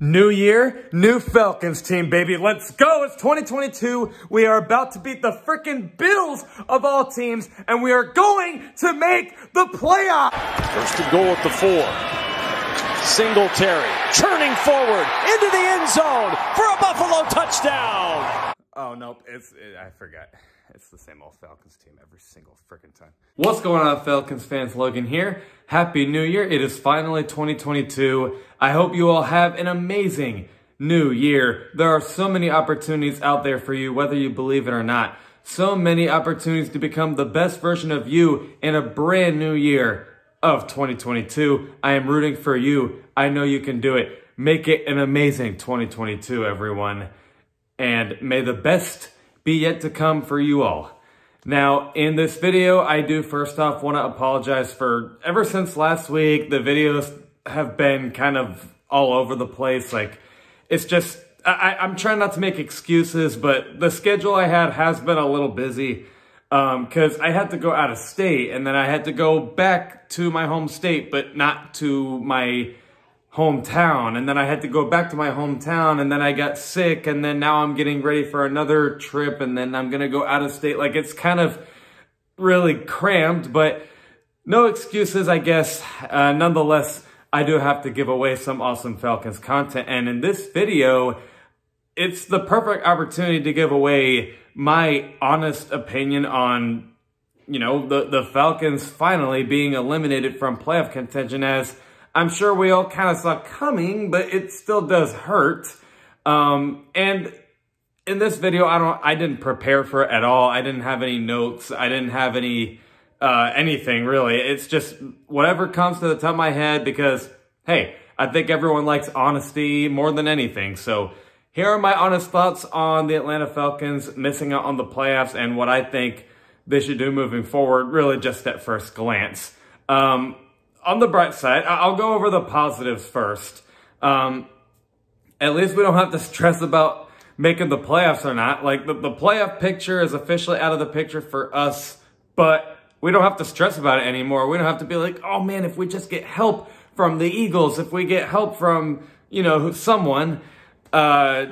New year, new Falcons team, baby. Let's go. It's 2022. We are about to beat the freaking Bills of all teams, and we are going to make the playoff. First and goal at the four. Singletary churning forward into the end zone for a Buffalo touchdown. Oh, nope. It's, it, I forgot. It's the same old Falcons team every single freaking time. What's going on, Falcons fans? Logan here. Happy New Year. It is finally 2022. I hope you all have an amazing new year. There are so many opportunities out there for you, whether you believe it or not. So many opportunities to become the best version of you in a brand new year of 2022. I am rooting for you. I know you can do it. Make it an amazing 2022, everyone. And may the best be yet to come for you all. Now, in this video, I do first off want to apologize for ever since last week, the videos have been kind of all over the place. Like, it's just, I, I'm trying not to make excuses, but the schedule I had has been a little busy because um, I had to go out of state and then I had to go back to my home state, but not to my hometown. And then I had to go back to my hometown and then I got sick and then now I'm getting ready for another trip and then I'm going to go out of state. Like it's kind of really cramped, but no excuses, I guess. Uh, nonetheless, I do have to give away some awesome Falcons content. And in this video, it's the perfect opportunity to give away my honest opinion on, you know, the, the Falcons finally being eliminated from playoff contention as I'm sure we all kind of saw coming, but it still does hurt. Um, and in this video, I don't, I didn't prepare for it at all. I didn't have any notes. I didn't have any, uh, anything really. It's just whatever comes to the top of my head because, hey, I think everyone likes honesty more than anything. So here are my honest thoughts on the Atlanta Falcons missing out on the playoffs and what I think they should do moving forward, really just at first glance. Um, on the bright side, I'll go over the positives first. Um, at least we don't have to stress about making the playoffs or not. Like the, the playoff picture is officially out of the picture for us, but we don't have to stress about it anymore. We don't have to be like, oh man, if we just get help from the Eagles, if we get help from, you know, someone, uh,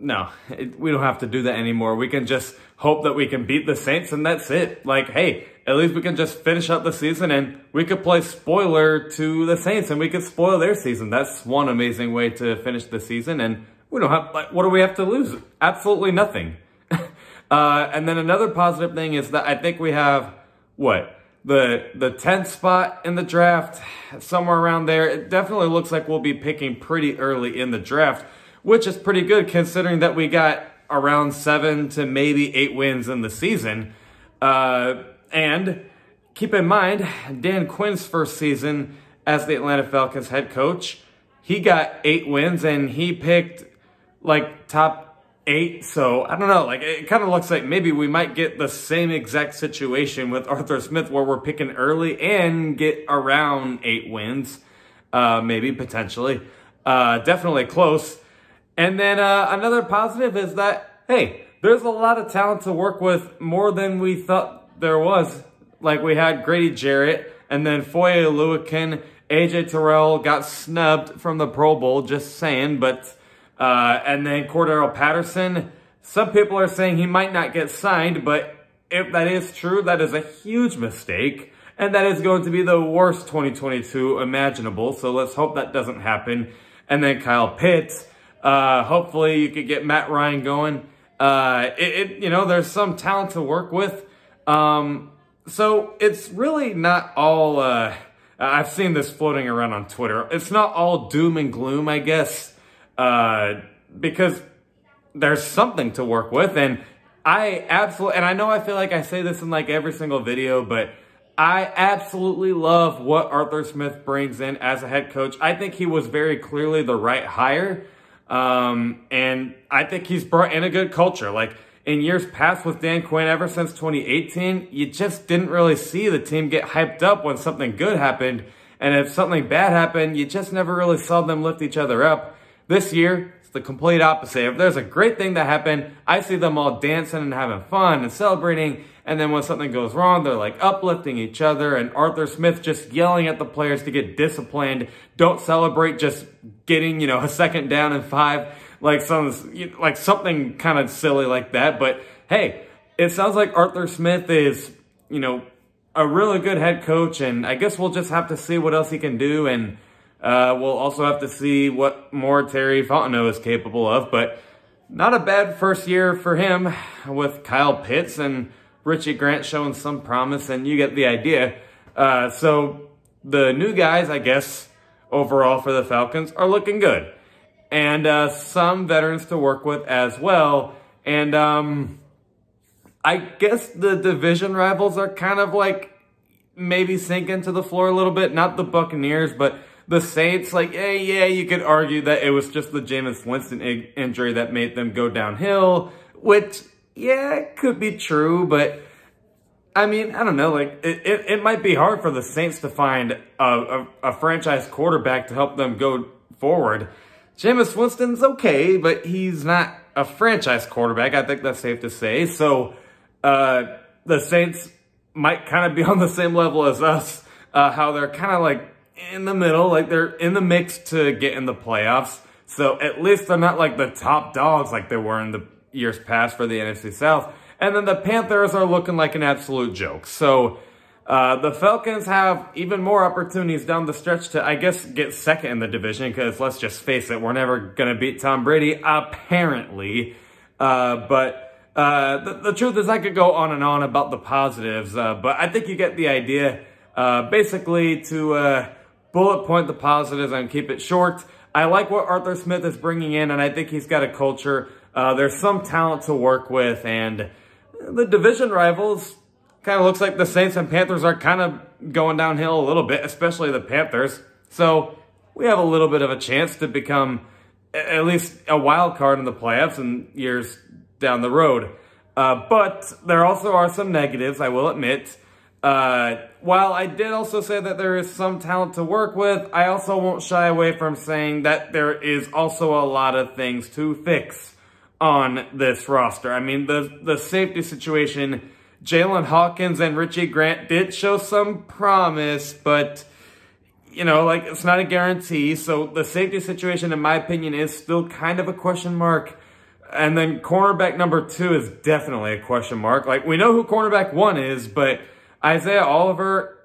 no, it, we don't have to do that anymore. We can just hope that we can beat the Saints and that's it. Like, hey, at least we can just finish up the season and we could play spoiler to the Saints and we could spoil their season. That's one amazing way to finish the season. And we don't have, like, what do we have to lose? Absolutely nothing. uh, and then another positive thing is that I think we have, what, the the 10th spot in the draft, somewhere around there. It definitely looks like we'll be picking pretty early in the draft, which is pretty good considering that we got around seven to maybe eight wins in the season. Uh, and keep in mind, Dan Quinn's first season as the Atlanta Falcons head coach, he got eight wins and he picked like top eight. So I don't know, like it kind of looks like maybe we might get the same exact situation with Arthur Smith where we're picking early and get around eight wins, uh, maybe potentially. Uh, definitely close. And then uh, another positive is that, hey, there's a lot of talent to work with more than we thought there was. Like we had Grady Jarrett and then Foye Oluokun, AJ Terrell got snubbed from the Pro Bowl, just saying. But, uh, and then Cordarrelle Patterson, some people are saying he might not get signed, but if that is true, that is a huge mistake. And that is going to be the worst 2022 imaginable. So let's hope that doesn't happen. And then Kyle Pitts, uh, hopefully you could get Matt Ryan going. Uh, it, it, you know, there's some talent to work with. Um, so it's really not all, uh, I've seen this floating around on Twitter. It's not all doom and gloom, I guess, uh, because there's something to work with. And I absolutely, and I know I feel like I say this in like every single video, but I absolutely love what Arthur Smith brings in as a head coach. I think he was very clearly the right hire. Um, and I think he's brought in a good culture. Like, in years past with Dan Quinn, ever since 2018, you just didn't really see the team get hyped up when something good happened. And if something bad happened, you just never really saw them lift each other up. This year, it's the complete opposite. If there's a great thing that happened, I see them all dancing and having fun and celebrating. And then when something goes wrong, they're like uplifting each other and Arthur Smith just yelling at the players to get disciplined. Don't celebrate just getting, you know, a second down and five, like some, like something kind of silly like that. But hey, it sounds like Arthur Smith is, you know, a really good head coach. And I guess we'll just have to see what else he can do. And, uh, we'll also have to see what more Terry Fontenot is capable of. But not a bad first year for him with Kyle Pitts and Richie Grant showing some promise, and you get the idea. Uh, so the new guys, I guess, overall for the Falcons are looking good. And uh, some veterans to work with as well. And um, I guess the division rivals are kind of like maybe sinking to the floor a little bit. Not the Buccaneers, but the Saints. Like, yeah, yeah, you could argue that it was just the Jameis Winston injury that made them go downhill, which yeah, could be true, but I mean, I don't know. Like, it, it, it might be hard for the Saints to find a, a, a, franchise quarterback to help them go forward. Jameis Winston's okay, but he's not a franchise quarterback. I think that's safe to say. So, uh, the Saints might kind of be on the same level as us, uh, how they're kind of like in the middle, like they're in the mix to get in the playoffs. So at least they're not like the top dogs like they were in the years past for the NFC South. And then the Panthers are looking like an absolute joke. So uh, the Falcons have even more opportunities down the stretch to, I guess, get second in the division because let's just face it, we're never going to beat Tom Brady, apparently. Uh, but uh, the, the, truth is I could go on and on about the positives, uh, but I think you get the idea. Uh, basically, to uh, bullet point the positives and keep it short, I like what Arthur Smith is bringing in, and I think he's got a culture uh, there's some talent to work with, and the division rivals kind of looks like the Saints and Panthers are kind of going downhill a little bit, especially the Panthers. So we have a little bit of a chance to become at least a wild card in the playoffs in years down the road. Uh, but there also are some negatives, I will admit. Uh, while I did also say that there is some talent to work with, I also won't shy away from saying that there is also a lot of things to fix on this roster. I mean, the, the safety situation, Jaylinn Hawkins and Richie Grant did show some promise, but, you know, like, it's not a guarantee. So the safety situation, in my opinion, is still kind of a question mark. And then cornerback number two is definitely a question mark. Like, we know who cornerback one is, but Isaiah Oliver,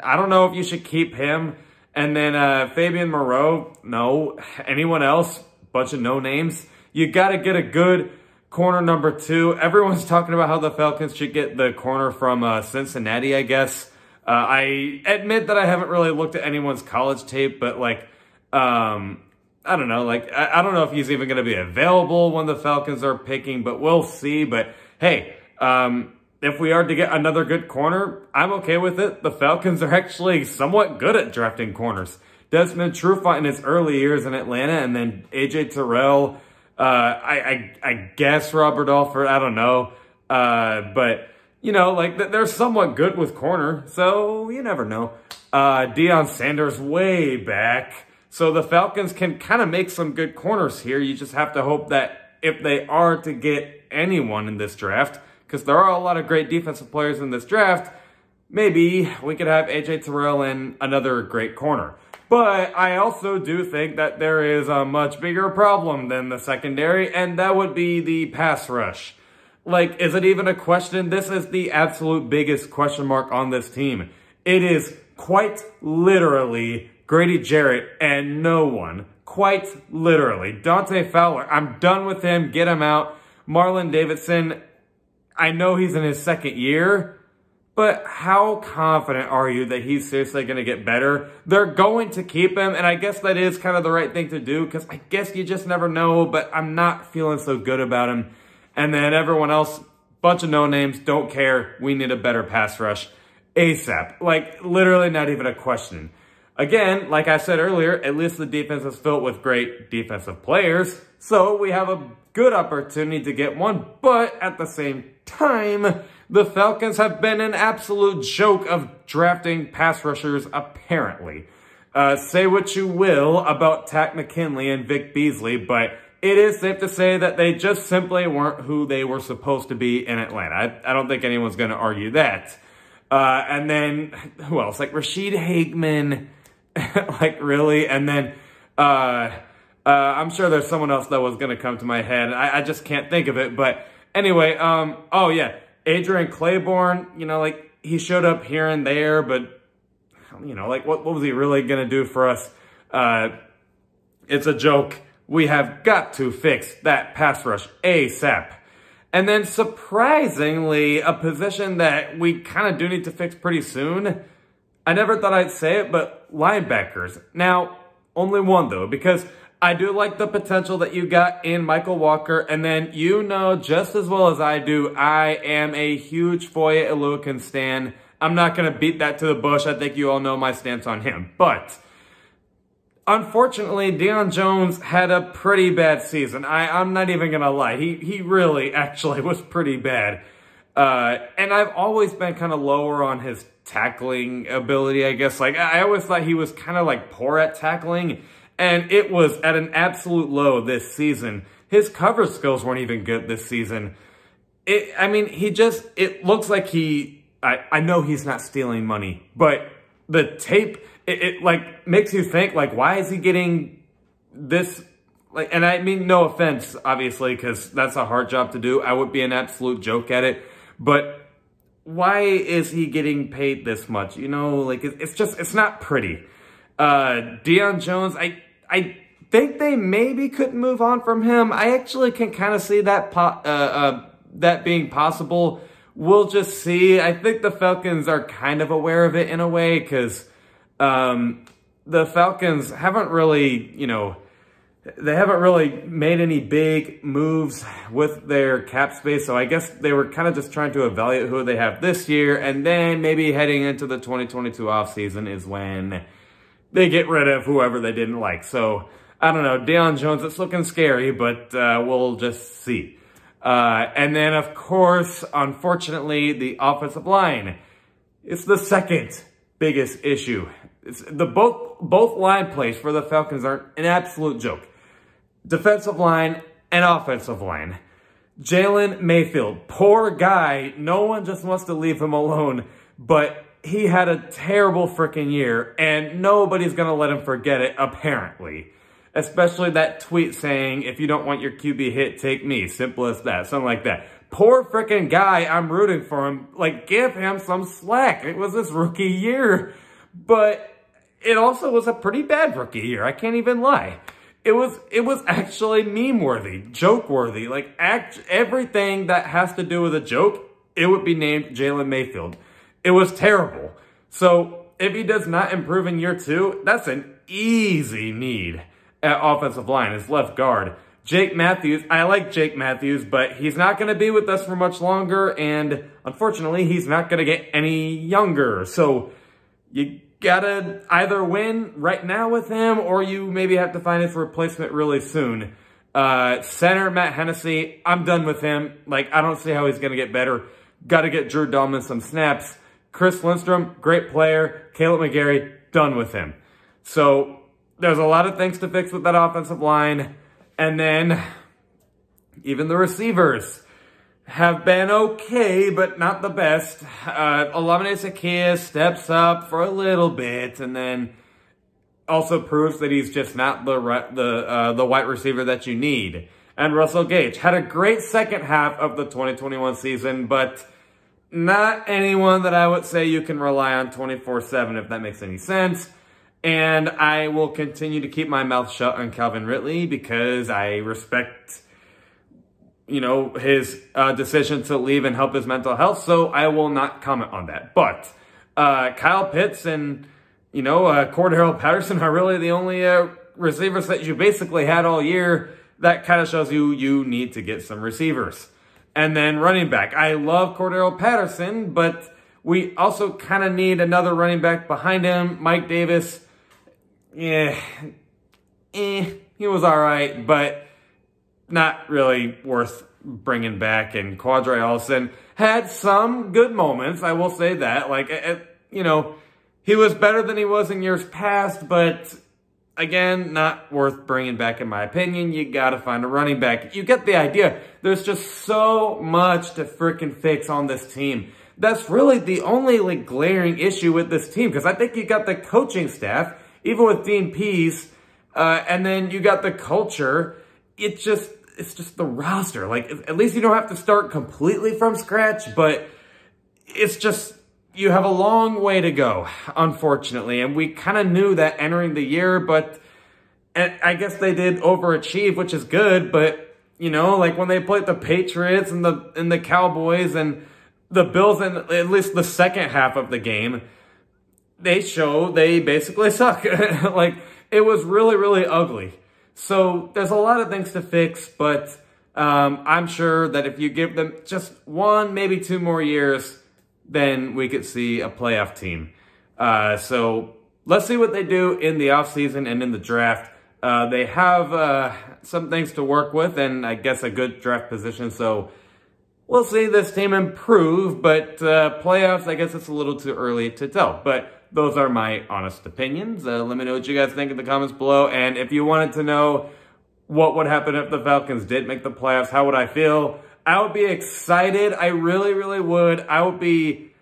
I don't know if you should keep him. And then uh, Fabian Moreau, no. Anyone else? Bunch of no names. You got to get a good corner number two. Everyone's talking about how the Falcons should get the corner from uh, Cincinnati, I guess. Uh, I admit that I haven't really looked at anyone's college tape, but like, um, I don't know. Like, I, I don't know if he's even going to be available when the Falcons are picking, but we'll see. But hey, um, if we are to get another good corner, I'm okay with it. The Falcons are actually somewhat good at drafting corners. Desmond Trufant in his early years in Atlanta, and then AJ Terrell uh, I, I, I guess Robert Alford, I don't know. Uh, but, you know, like, they're somewhat good with corner, so you never know. Uh, Deion Sanders way back. So the Falcons can kind of make some good corners here. You just have to hope that if they are to get anyone in this draft, because there are a lot of great defensive players in this draft, maybe we could have AJ Terrell and another great corner. But I also do think that there is a much bigger problem than the secondary, and that would be the pass rush. Like, is it even a question? This is the absolute biggest question mark on this team. It is quite literally Grady Jarrett and no one. Quite literally. Dante Fowler, I'm done with him. Get him out. Marlon Davidson, I know he's in his second year, but how confident are you that he's seriously going to get better? They're going to keep him, and I guess that is kind of the right thing to do because I guess you just never know, but I'm not feeling so good about him. And then everyone else, bunch of no-names, don't care. We need a better pass rush ASAP. Like, literally not even a question. Again, like I said earlier, at least the defense is filled with great defensive players. So we have a good opportunity to get one, but at the same time, the Falcons have been an absolute joke of drafting pass rushers, apparently. Uh, say what you will about Takk McKinley and Vic Beasley, but it is safe to say that they just simply weren't who they were supposed to be in Atlanta. I, I don't think anyone's going to argue that. Uh, and then, who else? Like Ra'Shede Hageman. like, really? And then, uh, uh, I'm sure there's someone else that was going to come to my head. I, I, just can't think of it. But anyway, um, oh, yeah. Adrian Clayborn, you know, like, he showed up here and there, but, you know, like, what, what was he really going to do for us? Uh, it's a joke. We have got to fix that pass rush ASAP. And then surprisingly, a position that we kind of do need to fix pretty soon. I never thought I'd say it, but linebackers. Now, only one though, because I do like the potential that you got in Michael Walker. And then you know just as well as I do, I am a huge Foye Oluokun stan. I'm not going to beat that to the bush. I think you all know my stance on him. But Unfortunately, Deion Jones had a pretty bad season. I, I'm not even going to lie. He, he really actually was pretty bad. Uh, and I've always been kind of lower on his tackling ability, I guess. Like, I always thought he was kind of like poor at tackling. And it was at an absolute low this season. His cover skills weren't even good this season. It, I mean, he just, it looks like he, I, I know he's not stealing money, but the tape it, it like makes you think like why is he getting this like and I mean no offense obviously because that's a hard job to do. I would be an absolute joke at it, but why is he getting paid this much? You know, like it's just it's not pretty. Uh Deion Jones, I I think they maybe could move on from him. I actually can kind of see that uh, uh, that being possible. We'll just see. I think the Falcons are kind of aware of it in a way because um, the Falcons haven't really, you know, they haven't really made any big moves with their cap space. So I guess they were kind of just trying to evaluate who they have this year. And then maybe heading into the 2022 offseason is when they get rid of whoever they didn't like. So I don't know. Deion Jones, it's looking scary, but uh, we'll just see. Uh, and then, of course, unfortunately, the offensive line. It's the second biggest issue. It's the both both line plays for the Falcons are an absolute joke. Defensive line and offensive line. Jalen Mayfield, poor guy. No one just wants to leave him alone, but he had a terrible freaking year, and nobody's to let him forget it, apparently. Especially that tweet saying, if you don't want your QB hit, take me. Simple as that. Something like that. Poor freaking guy. I'm rooting for him. Like, give him some slack. It was his rookie year. But it also was a pretty bad rookie year. I can't even lie. It was it was actually meme worthy, joke worthy. Like act everything that has to do with a joke, it would be named Jalen Mayfield. It was terrible. So if he does not improve in year two, that's an easy need at offensive line, his left guard. Jake Matthews, I like Jake Matthews, but he's not going to be with us for much longer, and unfortunately, he's not going to get any younger. So you gotta either win right now with him or you maybe have to find his replacement really soon. Uh, center Matt Hennessy, I'm done with him. Like, I don't see how he's gonna get better. Gotta get Drew Dalman some snaps. Chris Lindstrom, great player. Kaleb McGary, done with him. So, there's a lot of things to fix with that offensive line. And then, even the receivers have been okay, but not the best. Uh, Olamide Zaccheaus steps up for a little bit and then also proves that he's just not the the uh, the wide receiver that you need. And Russell Gage had a great second half of the 2021 season, but not anyone that I would say you can rely on 24-7, if that makes any sense. And I will continue to keep my mouth shut on Calvin Ridley because I respect you know, his uh, decision to leave and help his mental health, so I will not comment on that. But uh, Kyle Pitts and, you know, uh, Cordarrelle Patterson are really the only uh, receivers that you basically had all year. That kind of shows you you need to get some receivers. And then running back. I love Cordarrelle Patterson, but we also kind of need another running back behind him. Mike Davis, yeah, eh, he was all right, but not really worth bringing back. And Qadree Ollison had some good moments, I will say that. Like, it, you know, he was better than he was in years past, but again, not worth bringing back in my opinion. You gotta find a running back. You get the idea. There's just so much to freaking fix on this team. That's really the only like glaring issue with this team because I think you got the coaching staff, even with Dean Pees, uh, and then you got the culture. It just, it's just the roster. Like, at least you don't have to start completely from scratch, but it's just, you have a long way to go, unfortunately. And we kind of knew that entering the year, but I guess they did overachieve, which is good. But, you know, like when they played the Patriots and the, and the Cowboys and the Bills in at least the second half of the game, they show they basically suck. like, it was really, really ugly. So there's a lot of things to fix, but um, I'm sure that if you give them just one, maybe two more years, then we could see a playoff team. Uh, so let's see what they do in the offseason and in the draft. Uh, they have uh, some things to work with and I guess a good draft position. So we'll see this team improve, but uh, playoffs, I guess it's a little too early to tell. But those are my honest opinions. Uh, let me know what you guys think in the comments below. And if you wanted to know what would happen if the Falcons did make the playoffs, how would I feel? I would be excited. I really, really would. I would be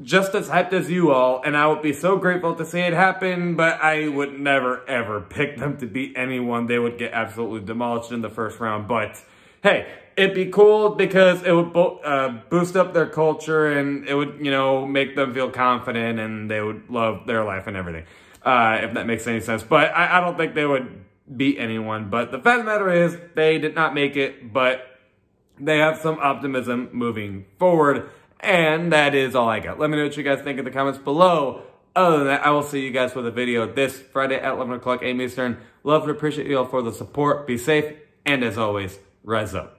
just as hyped as you all, and I would be so grateful to see it happen, but I would never, ever pick them to beat anyone. They would get absolutely demolished in the first round. But hey, it'd be cool because it would bo uh, boost up their culture and it would, you know, make them feel confident and they would love their life and everything, uh, if that makes any sense. But I, I don't think they would beat anyone. But the fact of the matter is, they did not make it, but they have some optimism moving forward. And that is all I got. Let me know what you guys think in the comments below. Other than that, I will see you guys for the video this Friday at 11 o'clock a.m. Eastern. Love and appreciate you all for the support. Be safe. And as always, rise up.